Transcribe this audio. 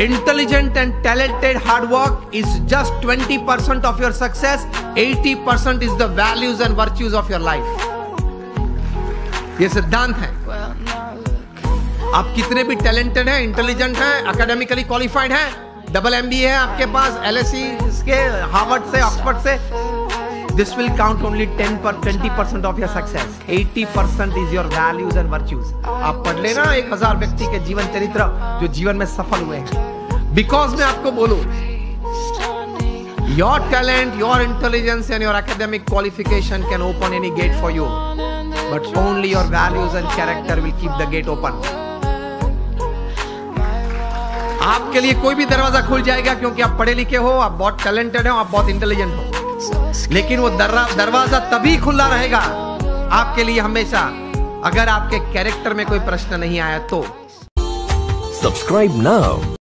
Intelligent and talented hard work is just 20% of your success. 80% is the values and virtues of your life. ये सिद्धांत है आप कितने भी टैलेंटेड हैं इंटेलिजेंट हैं एकेडमिकली क्वालिफाइड हैं डबल एमबीए है आपके पास एलएससी के हार्वर्ड से ऑक्सफर्ड से this will count only 10 per 20 percent of your success 80 percent is your values and virtues आप पढ़ लेना एक हज़ार व्यक्ति के जीवन चरित्र जो जीवन में सफल हुए हैं बिकॉज़ मैं आपको बोलू your talent your intelligence and your academic qualification can open any gate for you but only your values and character will keep the gate open आपके लिए कोई भी दरवाज़ा खुल जाएगा क्योंकि आप पढ़े लिखे हो आप बहुत टैलेंटेड हो आप बहुत इंटेलिजेंट हो लेकिन वो दरवाज़ा तभी खुला रहेगा आपके लिए हमेशा। अगर आपके कैरेक्टर में कोई प्रश्न नहीं आया तो। Subscribe now